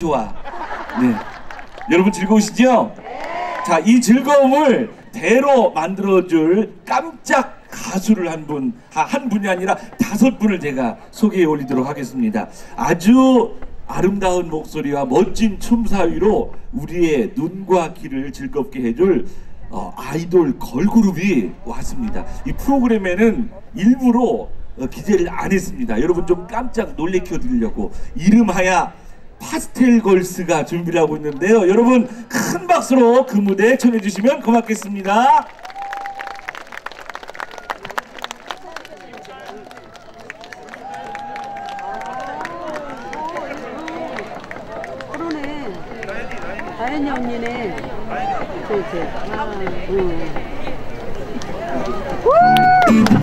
좋아. 네. 여러분 즐거우시죠? 자, 이 즐거움을 대로 만들어줄 깜짝 가수를 한 분, 아, 한 분이 아니라 다섯 분을 제가 소개해 올리도록 하겠습니다. 아주 아름다운 목소리와 멋진 춤 사위로 우리의 눈과 귀를 즐겁게 해줄 어, 아이돌 걸그룹이 왔습니다. 이 프로그램에는 일부러 어, 기대를 안 했습니다. 여러분 좀 깜짝 놀래켜 드리려고 이름하야 파스텔 걸스가 준비를 하고 있는데요. 여러분 큰 박수로 그 무대 청해 주시면 고맙겠습니다. 다현이 언니네. 아, 응.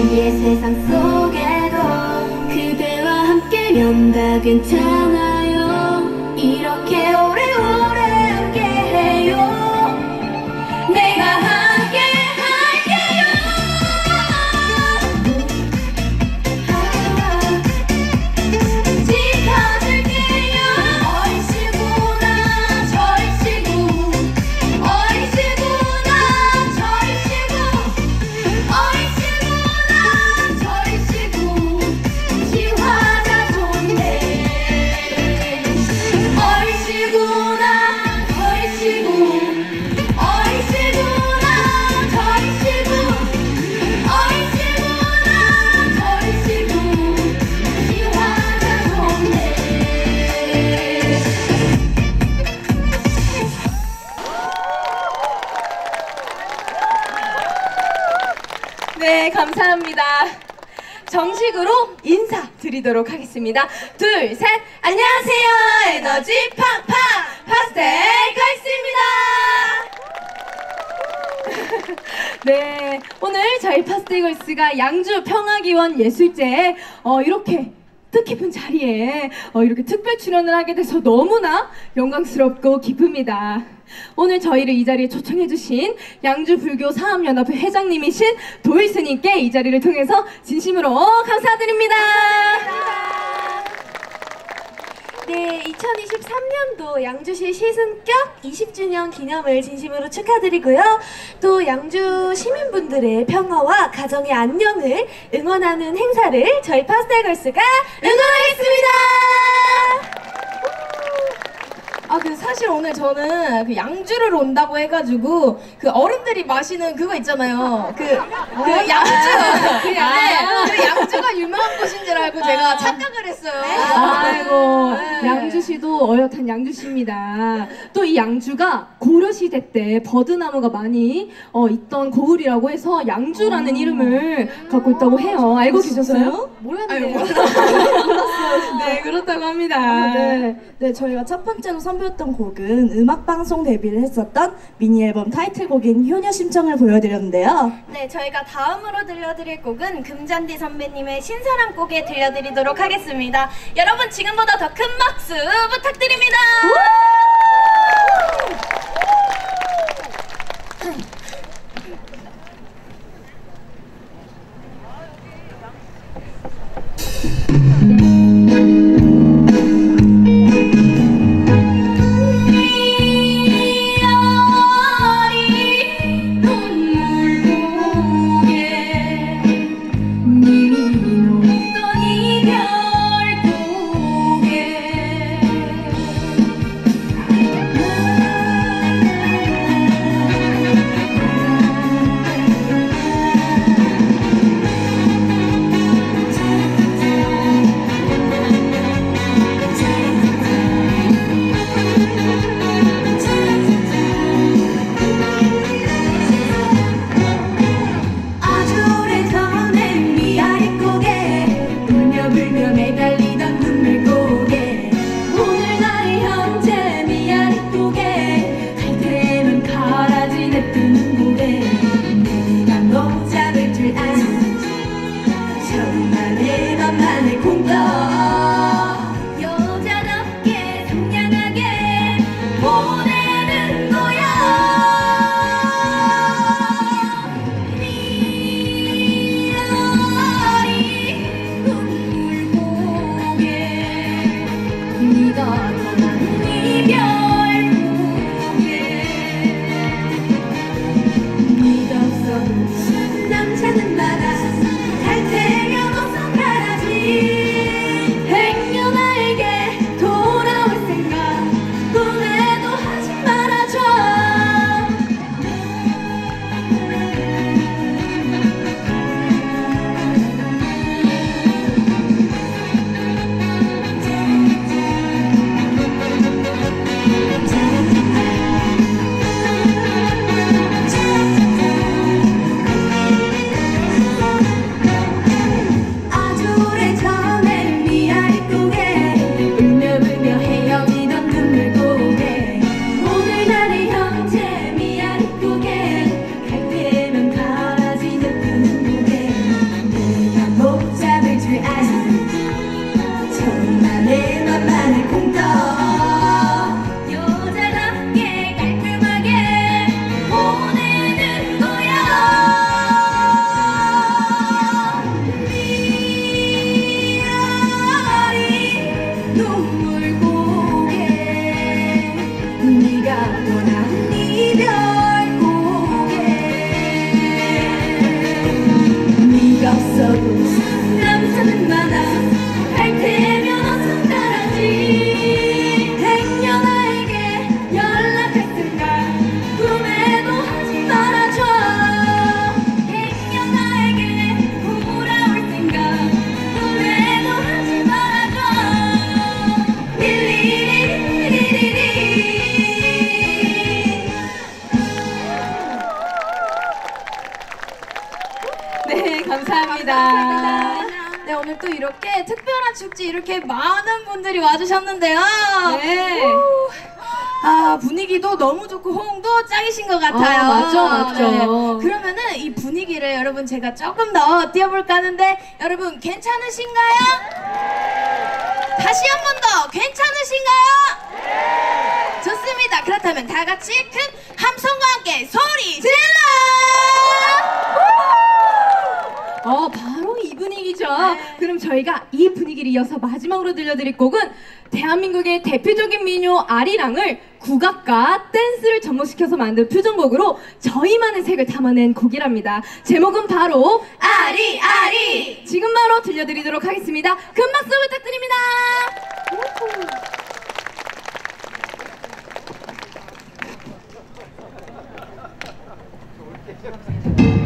미치의 세상 속에도 그대와 함께면 다 괜찮아 드리도록 하겠습니다. 둘, 셋, 안녕하세요. 에너지 팡팡 파스텔 걸스입니다. 네, 오늘 저희 파스텔 걸스가 양주 평화기원 예술제에 어, 이렇게 뜻깊은 자리에 어, 이렇게 특별 출연을 하게 돼서 너무나 영광스럽고 기쁩니다. 오늘 저희를 이 자리에 초청해주신 양주불교 사업연합회 회장님이신 도일 스님께 이 자리를 통해서 진심으로 감사드립니다. 네, 2023년도 양주시 시승격 20주년 기념을 진심으로 축하드리고요. 또 양주 시민분들의 평화와 가정의 안녕을 응원하는 행사를 저희 파스텔걸스가 응원하겠습니다. 아, 그 사실 오늘 저는 그 양주를 온다고 해가지고 그 어른들이 마시는 그거 있잖아요. 그, 그 양주. 그, 양- 그 양주가 유명한 곳인 줄 알고 제가 착각을 했어요. 아이고, 네. 양주시도 어엿한 양주시입니다. 또 이 양주가 고려시대 때 버드나무가 많이 어, 있던 고을이라고 해서 양주라는 이름을 갖고 있다고 해요. 알고 계셨어요? 몰랐네요. 네, 그렇다고 합니다. 네, 네, 저희가 첫 번째로 선보였던 곡은 음악 방송 데뷔를 했었던 미니 앨범 타이틀곡인 효녀 심청을 보여드렸는데요. 네, 저희가 다음으로 들려드릴 곡은 금잔디 선배님의 신사랑 곡에 들려드리도록 하겠습니다. 여러분 지금보다 더 큰 박수 부탁드립니다. 이렇게 많은 분들이 와주셨는데요. 네. 우, 아 분위기도 너무 좋고 호응도 짱이신 것 같아요. 아, 맞죠, 맞죠. 그러면은 이 분위기를 여러분 제가 조금 더 띄워볼까 하는데 여러분 괜찮으신가요? 다시 한 번 더 괜찮으신가요? 좋습니다. 그렇다면 다 같이 큰 함성과 함께 소리 질러! 어, 분위기죠. 네. 그럼 저희가 이 분위기를 이어서 마지막으로 들려드릴 곡은 대한민국의 대표적인 민요 아리랑을 국악과 댄스를 접목시켜서 만든 퓨전곡으로 저희만의 색을 담아낸 곡이랍니다. 제목은 바로 아리 아리! 지금 바로 들려드리도록 하겠습니다. 큰 박수 부탁드립니다. 아리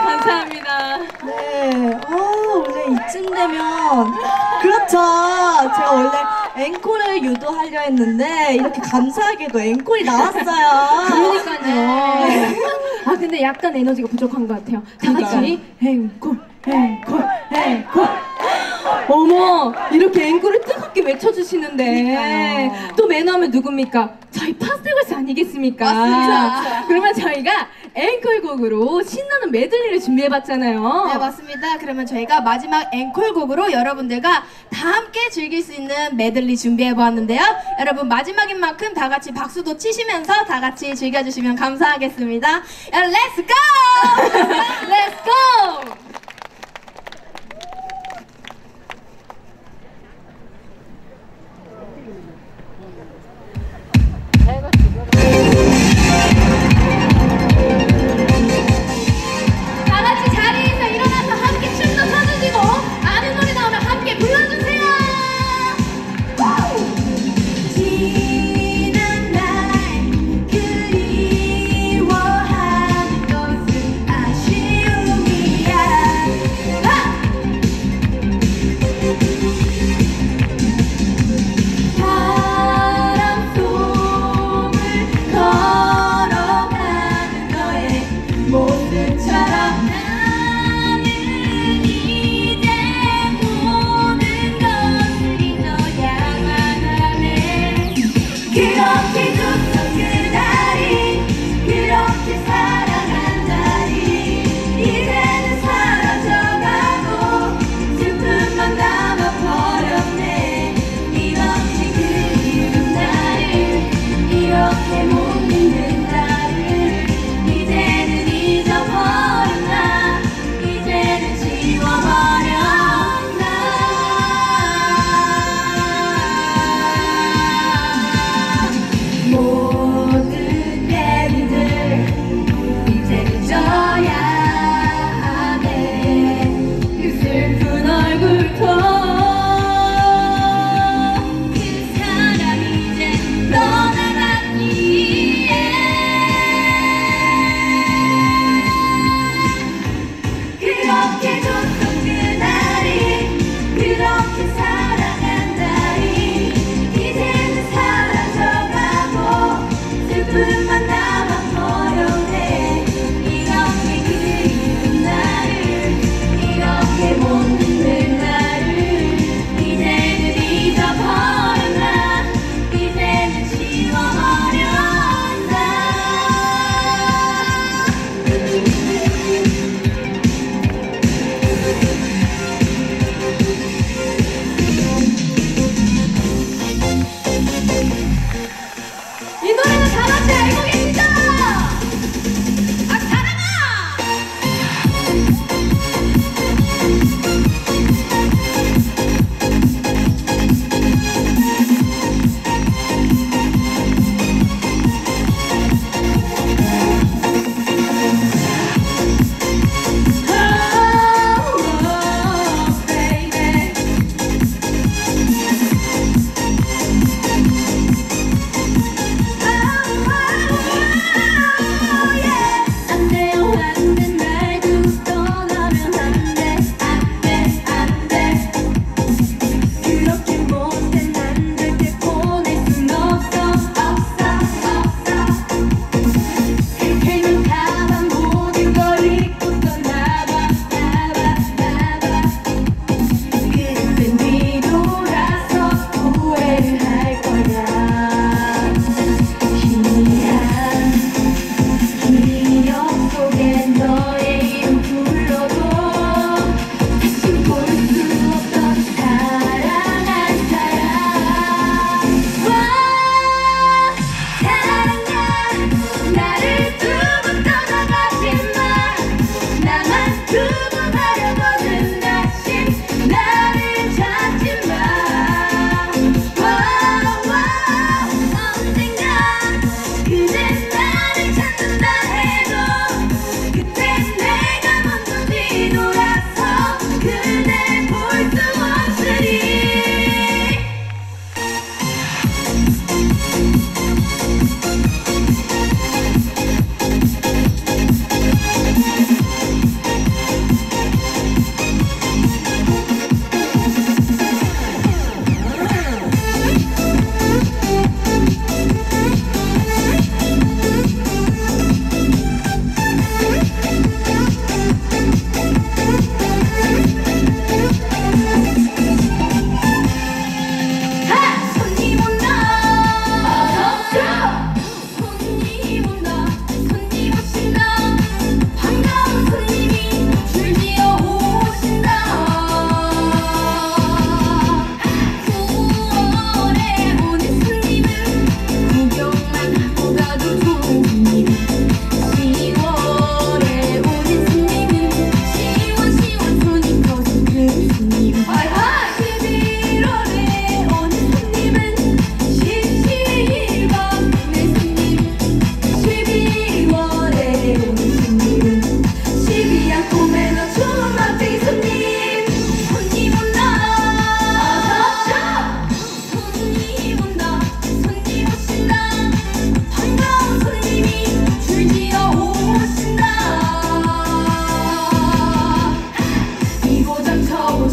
감사합니다. 네, 아, 원래 이쯤 되면 그렇죠. 제가 원래 앵콜을 유도하려 했는데 이렇게 감사하게도 앵콜이 나왔어요. 그러니까요. 아 근데 약간 에너지가 부족한 것 같아요. 다 같이 앵콜, 앵콜, 앵콜. 어머 이렇게 앵콜을 뜨겁게 외쳐주시는데. 또 매너하면 누굽니까? 저희 파스텔걸스 아니겠습니까? 맞습니다. 그러면 저희가 앵콜곡으로 신나는 메들리를 준비해봤잖아요. 네 맞습니다. 그러면 저희가 마지막 앵콜곡으로 여러분들과 다 함께 즐길 수 있는 메들리 준비해 보았는데요. 여러분 마지막인 만큼 다 같이 박수도 치시면서 다 같이 즐겨주시면 감사하겠습니다. 여러분 Let's go!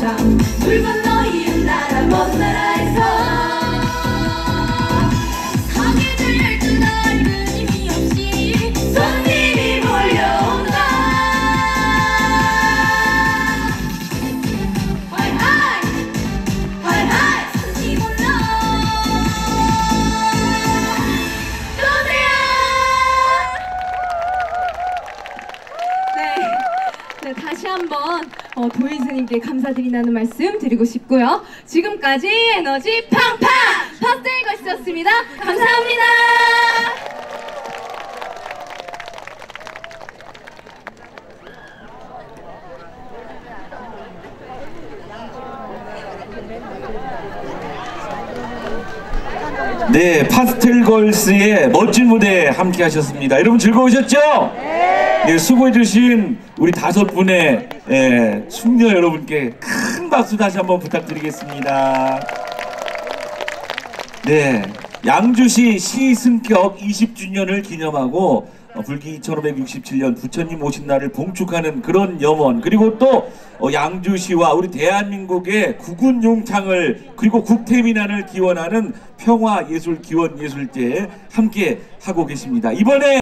참 붉은 도희스님께 감사드린다는 말씀 드리고 싶고요. 지금까지 에너지 팡팡 파스텔걸스였습니다. 감사합니다. 네, 파스텔 걸스의 멋진 무대 함께 하셨습니다. 여러분 즐거우셨죠? 네. 수고해주신 우리 다섯 분의 예, 숙녀 여러분께 큰 박수 다시 한번 부탁드리겠습니다. 네, 양주시 시승격 20주년을 기념하고 어, 불기 2567년 부처님 오신 날을 봉축하는 그런 염원 그리고 또 어, 양주시와 우리 대한민국의 국군 용창을 그리고 국태민안을 기원하는 평화예술 기원예술제 함께 하고 계십니다. 이번에